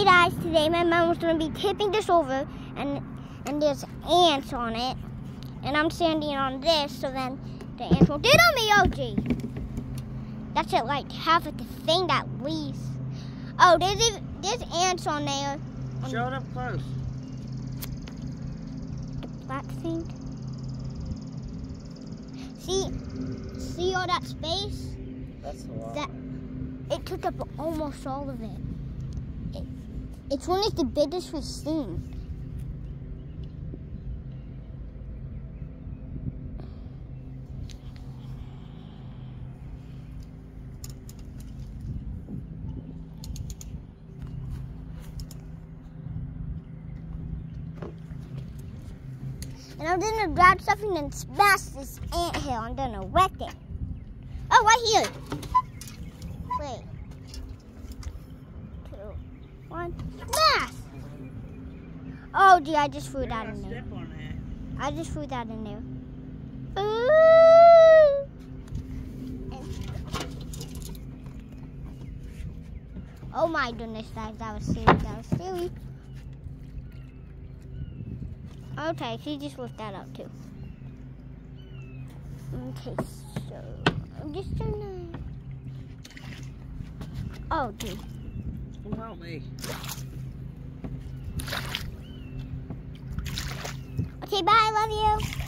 Hey guys, today my mom was gonna be tipping this over and and there's ants on it. And I'm standing on this so then the ants won't get on me, oh, OG. That's it, like half of the thing at least. Oh, there's there's ants on there. Show it up close. The black thing. See see all that space? That's a lot. That it took up almost all of it it's one of the biggest we've seen. And I'm gonna grab something and smash this ant hill. I'm gonna wreck it. Oh, right here. One, smash! Oh, gee, I just threw that in there. On. I just threw that in there. Ooh! Oh my goodness, guys, that was silly. That was silly. Okay, she just whipped that out too. Okay, so I'm just gonna. Oh, dude. Okay, bye. I love you.